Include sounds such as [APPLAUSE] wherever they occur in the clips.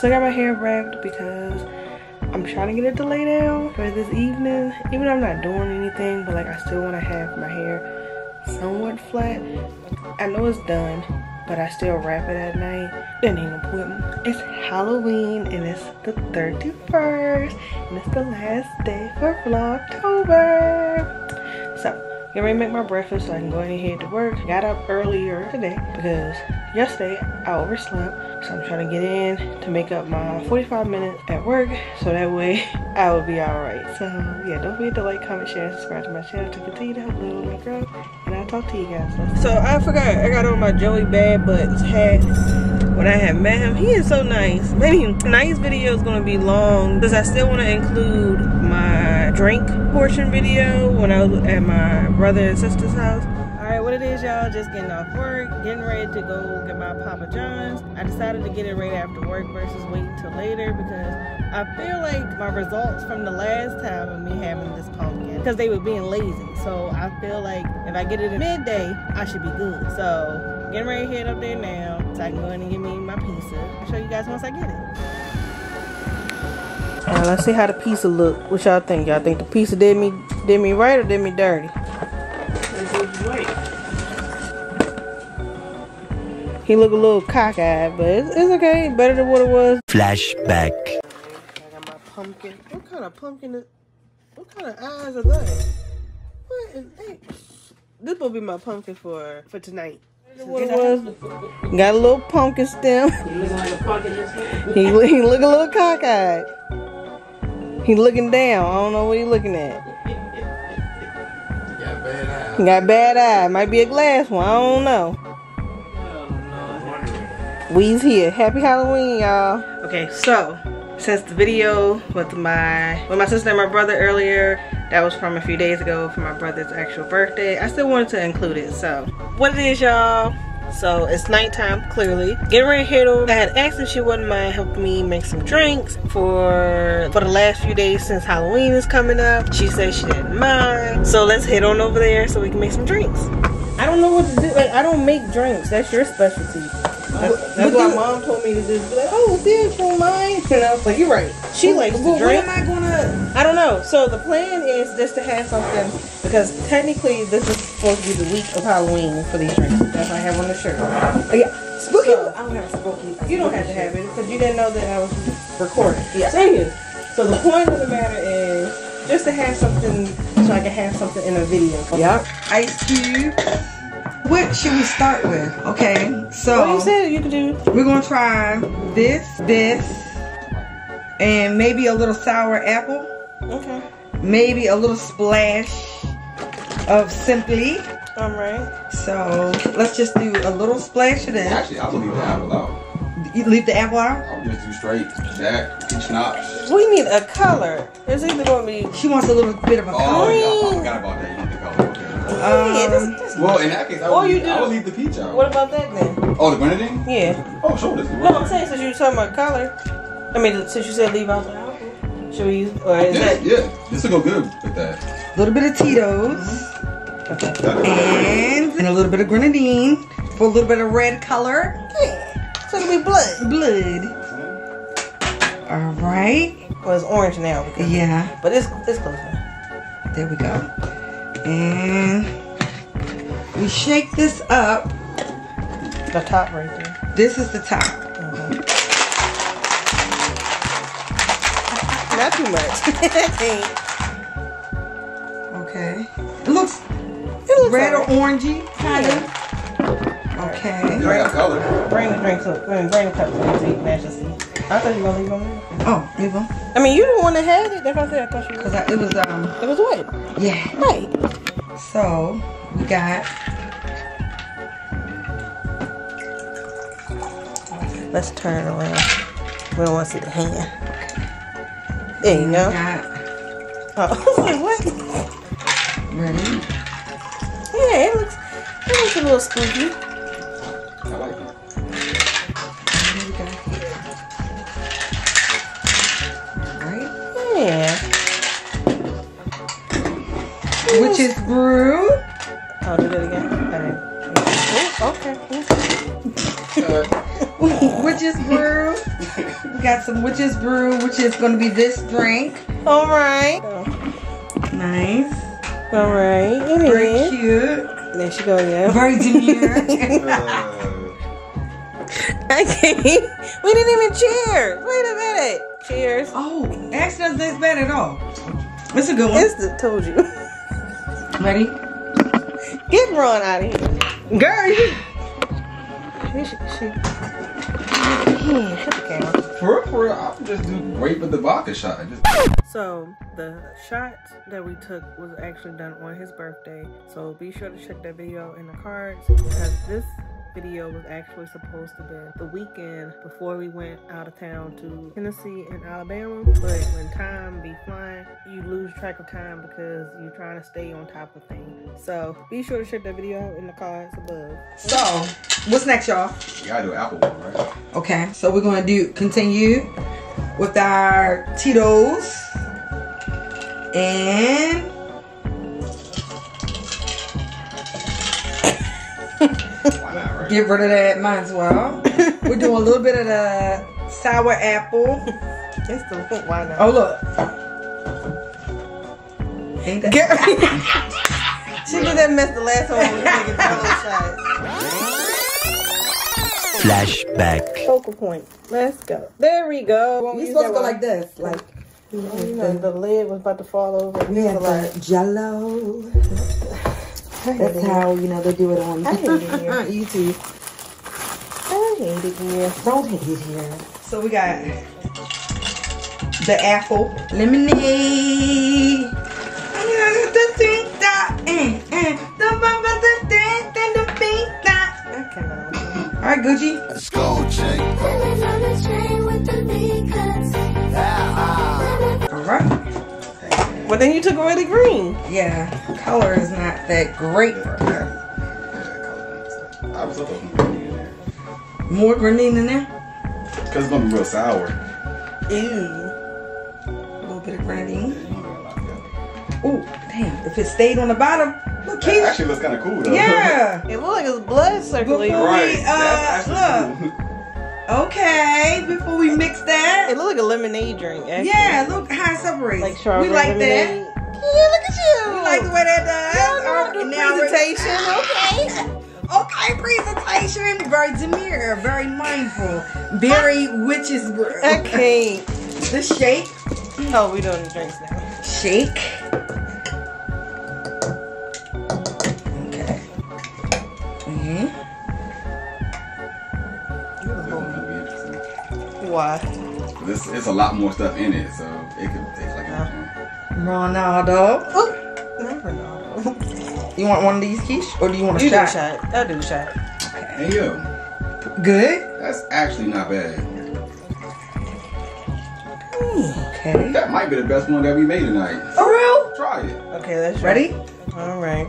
still got my hair wrapped because I'm trying to get it to lay down for this evening. Even though I'm not doing anything, but like I still want to have my hair somewhat flat. I know it's done, but I still wrap it at night. That ain't important. It's Halloween and it's the 31st and it's the last day for Vlogtober. So get ready to make my breakfast so I can go ahead and head to work. Got up earlier today because yesterday I overslept. So I'm trying to get in to make up my 45 minutes at work so that way [LAUGHS] I will be alright. So yeah, don't forget to like, comment, share, and subscribe to my channel to continue to help little my growth. And I'll talk to you guys later. So I forgot I got on my Joey Bad Butts hat when I had met him. He is so nice. Maybe tonight's video is gonna be long because I still want to include my drink portion video when I was at my brother and sister's house. It is y'all, just getting off work, getting ready to go get my Papa John's. I decided to get it right after work versus waiting till later because I feel like my results from the last time of me having this pumpkin, because they were being lazy. So I feel like if I get it at midday, I should be good. So getting ready to head up there now so I can go in and get me my pizza. I'll show you guys once I get it. Alright, let's see how the pizza look. What y'all think? Y'all think the pizza did me did me right or did me dirty? He look a little cockeyed, but it's, it's okay. Better than what it was. Flashback. I got my pumpkin. What kind of pumpkin is... What kind of eyes are they? What is that? This will be my pumpkin for for tonight. What it was? Got a little pumpkin stem. he, look- he look a little cockeyed. He looking down. I don't know what he looking at. Got bad eyes. He got bad eye. Might be a glass one. I don't know. We's here. Happy Halloween, y'all. Okay, so since the video with my with my sister and my brother earlier, that was from a few days ago for my brother's actual birthday. I still wanted to include it. So what it is, y'all. So it's nighttime, clearly. Getting ready to head over. I had asked if she wouldn't mind helping me make some drinks for for the last few days since Halloween is coming up. She said she didn't mind. So let's head on over there so we can make some drinks. I don't know what to do. Like I don't make drinks. That's your specialty. That's, that's why mom told me to just be like, oh, sis, you don't mind. And I was like, you're right. She likes to Well, drink. What am I gonna? I don't know. So the plan is just to have something because technically this is supposed to be the week of Halloween for these drinks. That's why I have on the shirt. Oh, yeah, spooky. So- I don't have a spooky. You don't have to have it because you didn't know that I was recording. Yeah. Same here. So the point of the matter is just to have something so I can have something in a video. Yep. Ice cube. What should we start with? Okay, so What you said you could do? we're gonna try this, this, and maybe a little sour apple. Okay. Maybe a little splash of simply. All right. So let's just do a little splash of that. Actually, I would leave the apple out. You leave the apple out. I would just do straight Jack, peach schnapps. We need a color. There's either going to be She wants a little bit of a Oh, color. yeah, I forgot about that. You need the color. Okay. yeah, Um, this, this, Well, in that case, I Or would, you leave, do- I would leave the peach out. What about that then? Oh, the grenadine? Yeah. Oh, sure. This is No, I'm saying since you were talking about color. I mean, since you said leave out the apple, should we use or is Yeah, that? yeah. This will go good with that. A little bit of Tito's. Okay. And, and a little bit of grenadine for a little bit of red color. Yeah. So it'll be blood. Blood. All right. Well, it's orange now because. Yeah. But it's it's close now. There we go. And we shake this up. The top right there. This is the top. Mhm. Not too much. [LAUGHS] Okay. It looks it looks red or orangey, kind of. Okay. You got color. Bring the drinks up. I mean, bring the cup so you can match the seat. I thought you were gonna leave them there. Oh, leave them. I mean, you the one that had it. That's what I said. I thought you. Cause I, it was um It was wet. yeah. Right. So we got Let's turn it around. We don't want to see the hand. There you we go. got Oh, I was like, what? ready. Yeah, it looks, it looks a little spooky. I like it. Here we go. All right. Yeah. Which is brew. Oh, do that again. All right. Ooh, okay. Ooh. witch's brew. We got some witch's brew, which is going to be this drink. All right. Nice. All right. It Very is. cute. There she go, yeah. Very demure. [LAUGHS] I can't. We didn't even cheers. Wait a minute. Cheers. oh, actually doesn't taste bad at all. It's a good one. It's the told you. Ready? Get Ron out of here. Girl, you. She, she, she. Yeah, shut the camera. For real, for real, I would just do grape with the vodka shot. Just So the shot that we took was actually done on his birthday. So be sure to check that video in the cards because this video was actually supposed to be the weekend before we went out of town to Tennessee and Alabama. But when time be flying, you lose track of time because you're trying to stay on top of things. So be sure to check that video out in the cards above. So, what's next, y'all? you gotta do apple one, right? Okay, so we're gonna do continue with our Tito's and right? get rid of that. Might as well. [LAUGHS] we're doing a little bit of the sour apple. It's the why not? Oh look, ain't that? [LAUGHS] She did that mess the last time we was taking those shots. Flashback. Focal point. Let's go. There we go. You supposed to go like this, like You know, the lid was about to fall over. We Yeah, have like, the Jello. That's how you know they do it on I hate it. YouTube. I hate it here. Don't hate it here. So we got the apple lemonade. All right, Gucci. Let's go check. All right. Well, then you took away the green. Yeah, color is not that great. Yeah, color. I was hoping for in there. More grenadine in there. Cause it's gonna be real sour. Ew. A little bit of grenadine. Yeah, you don't gotta lock it up. Ooh, damn! If it stayed on the bottom, look, That Keith. actually looks kind of cool though. Yeah. It looked like it's blood circulating. Before- right. We, uh, That's actually cool. [LAUGHS] Okay. Before we mix that. It looked like a lemonade drink. Actually. Yeah, look how it separates. Like strawberry we like lemonade. that. Yeah, look at you. We like the way that does. Yeah, now presentation. [LAUGHS] Okay. Okay, presentation. Very demure, very mindful, very witch's brew. Okay. The shake, Oh, we doing the drinks now. shake. Why? This it's a lot more stuff in it, so it could taste like anything. Ronaldo. Oh, never know. You want one of these quiche, or do you want a You do a shot? shot. I'll do a shot. Hey yo, Good. that's actually not bad. Okay. That might be the best one that we made tonight. For real? Try it. Okay, let's Ready? All right.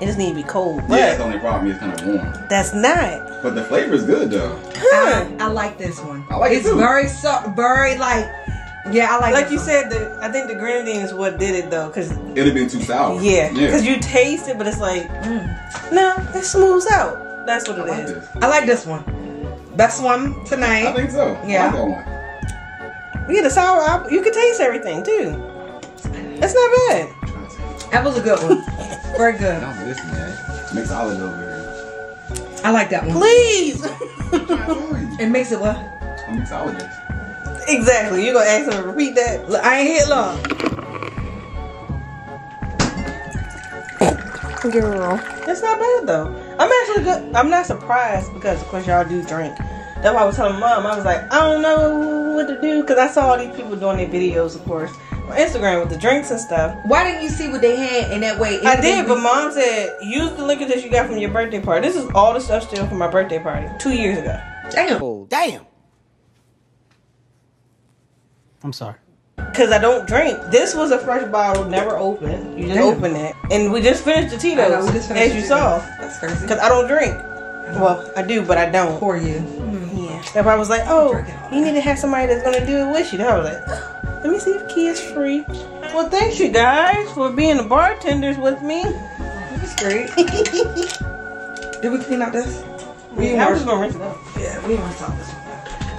It just need to be cold, but Yeah, that's the only problem. It's kind of warm, that's not. but the flavor is good though. Huh. I, I like this one. I like it it's too. very so very like. Yeah, I like. Like this you one. said, the, I think the grenadine is what did it though, cause It'd have been too sour. yeah, yeah. cause you taste it, but it's like, Mm. no, it smooths out. That's what I it like is. this. I like this one. Best one tonight. I think so. Yeah. I like that Yeah, the sour apple, you can taste everything too. That's not bad. one. That was a good one. [LAUGHS] Very good. Now this man, mixologist over I like that one. Please. [LAUGHS] It makes it what? I'm mixologist. exactly. You gonna ask him to repeat that? I ain't hit love. Girl, that's not bad though. I'm actually good. I'm not surprised because of course y'all do drink. That's why I was telling mom. I was like, I don't know what to do because I saw all these people doing their videos, of course, on Instagram with the drinks and stuff. Why didn't you see what they had in that way? I did, but mom said use the liquor that you got from your birthday party. This is all the stuff still from my birthday party two years ago. Damn. Oh, damn. I'm sorry. Cause I don't drink. This was a fresh bottle, never opened. You just Damn. open it, and we just finished the I know, Tito's, finished as you it. saw. That's crazy. Cause I don't drink. Mm-hmm. Well, I do, but I don't. For you. Mm-hmm. Yeah. If I was like, oh, Drink it all you need to have somebody that's gonna do it with you. Then I was like, "Ugh, let me see if key is free. Well, thanks you guys for being the bartenders with me. That's great. [LAUGHS] Did we clean out this? We I'm want- just gonna rinse it out. Yeah, we want to talk this.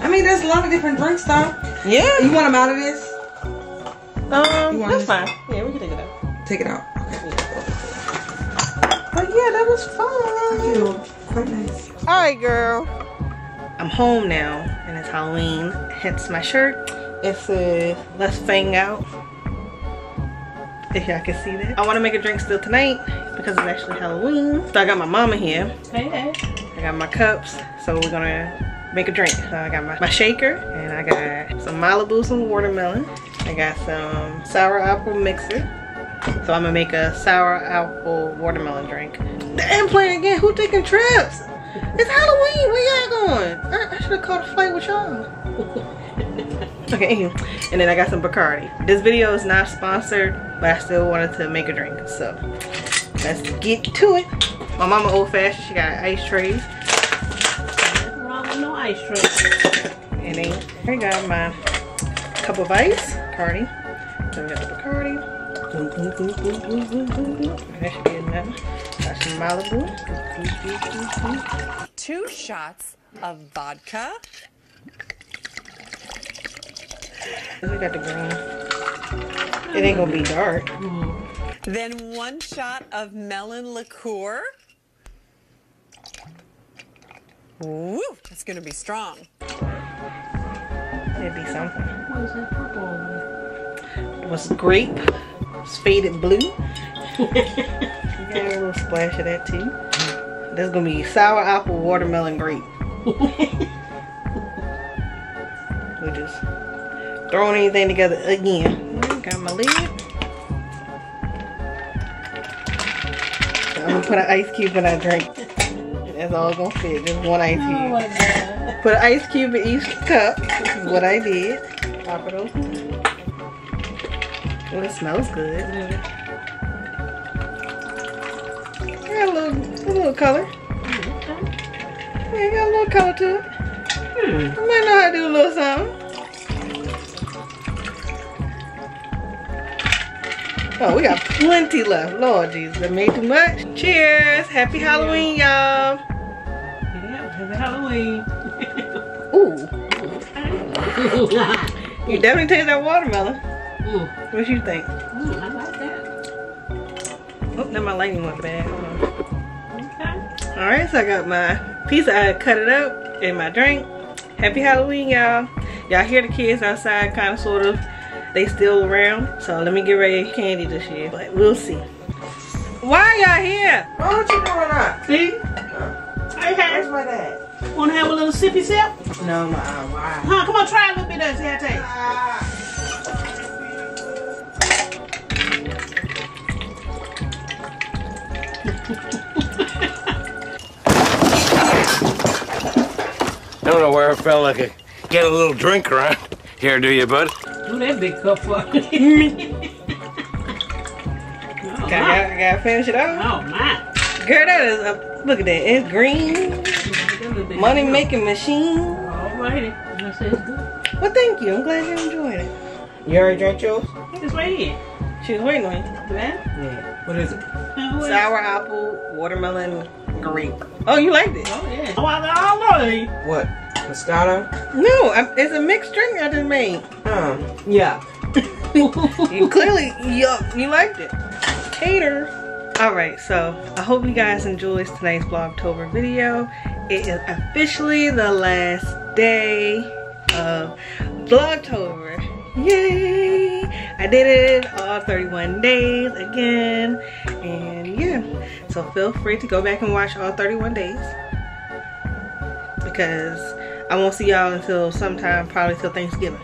I mean, there's a lot of different drinks though. Yeah. You want them out of this? Um, that's this? fine. Yeah, we can take it out. Take it out. Okay. But yeah, that was fun. Quite nice. All right, girl. I'm home now, and it's Halloween. Hence my shirt. It says "Let's Fang Out." If y'all can see that. I want to make a drink still tonight because it's actually Halloween. So I got my mama here. Hey, hey. I got my cups, so we're gonna make a drink. So I got my, my shaker, and I got some Malibu, some watermelon. I got some sour apple mixer. So I'm gonna make a sour apple watermelon drink. Damn, playing again. Who taking trips? It's Halloween. Where y'all going? I, I should have caught a flight with y'all. [LAUGHS] okay, and then I got some Bacardi. This video is not sponsored, but I still wanted to make a drink. So let's get to it. My mama old fashioned. She got ice trays. Nothing wrong with no ice tray. And then I got my cup of ice, Cardi. So we got the Bacardi. Boom, boom, boom, boom, boom, boom, boom, boom. That should be enough. Got some Malibu. Two shots of vodka, We got the green. It ain't gonna be dark. Mm-hmm. then one shot of melon liqueur. Woo, that's gonna be strong. It'd be something. What is that purple over It was grape. It's faded blue. [LAUGHS] you got a little splash of that too. That's gonna be sour apple, watermelon, grape. [LAUGHS] we just throwing anything together again. Got my lid. I'm gonna put an ice cube in that drink. That's all it's gonna fit. Just one ice Oh cube. god. Put an ice cube in each cup. This is what I did. Pop it open. Well, it smells good. Got a little, a little color. Mm-hmm. Yeah, got a little color to it. Hmm. I might know how to do a little something. Oh, we got plenty left. Lord Jesus, I made too much. Cheers. Happy Halloween, y'all. Yeah, happy Halloween. Ooh, [LAUGHS] you definitely taste that watermelon. Mm, What you think? Ooh, I like that. Oh, now my lighting went bad. Hold on. Okay. All right, so I got my pizza. I cut it up in my drink. Happy Halloween, y'all. Y'all hear the kids outside, kind of, sort of. They still around. So let me get ready candy this year, but we'll see. Why y'all here? Why don't you doing that? See? Uh, hey, Where's hey. my dad? Want to have a little sippy sip? No, my uh, why? Huh? Come on, try a little bit of it. See how it tastes. I don't know where I felt like I get a little drink around here, do you, bud? Do that big cup for Gotta, gotta, gotta finish it off. Oh, my. Girl, that is a look at that. It's green. Money making machine. Alrighty. I say good. Well, thank you. I'm glad you enjoyed it. You already drank yours? It's right here. She was waiting on you. Man. Yeah. What is it? What- Sour apple, watermelon, grape. Oh, you liked it? Oh, yeah. Oh, I already. What? Moscato? No, it's a mixed drink I just made. Um. Yeah. [LAUGHS] You clearly, you, you liked it. Hater. Alright, so I hope you guys enjoyed tonight's Vlogtober video. It is officially the last day of Vlogtober. Yay! I did it all 31 days again. And yeah, so feel free to go back and watch all 31 days. Because I won't see y'all until sometime, probably till Thanksgiving.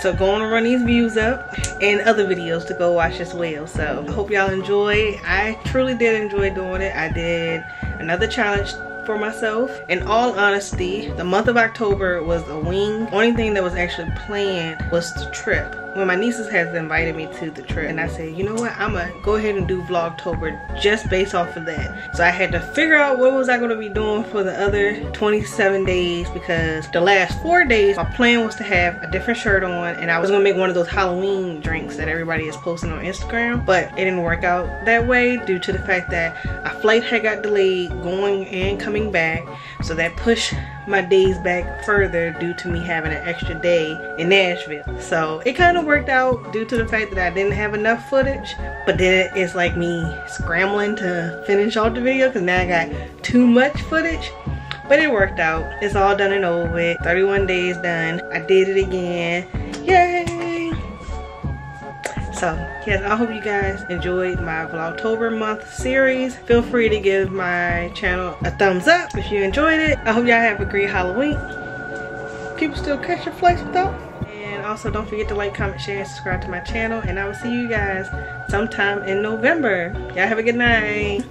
So go on and run these views up and other videos to go watch as well. So I hope y'all enjoy. I truly did enjoy doing it. I did another challenge for myself. In all honesty, the month of October was a wing. Only thing that was actually planned was the trip. When my nieces has invited me to the trip and I said, you know what, I'm gonna go ahead and do Vlogtober just based off of that. So I had to figure out what was I gonna be doing for the other 27 days because the last four days, my plan was to have a different shirt on and I was gonna make one of those Halloween drinks that everybody is posting on Instagram, but it didn't work out that way due to the fact that a flight had got delayed going and coming back. So that pushed my days back further due to me having an extra day in Nashville. So it kind of worked out due to the fact that I didn't have enough footage, but then it's like me scrambling to finish off the video because now I got too much footage. But it worked out. It's all done and over with. 31 days done. I did it again. Yay! So, yes, I hope you guys enjoyed my Vlogtober month series. Feel free to give my channel a thumbs up if you enjoyed it. I hope y'all have a great Halloween. People still catch your flights? And also don't forget to like, comment, share, and subscribe to my channel. And I will see you guys sometime in November. Y'all have a good night.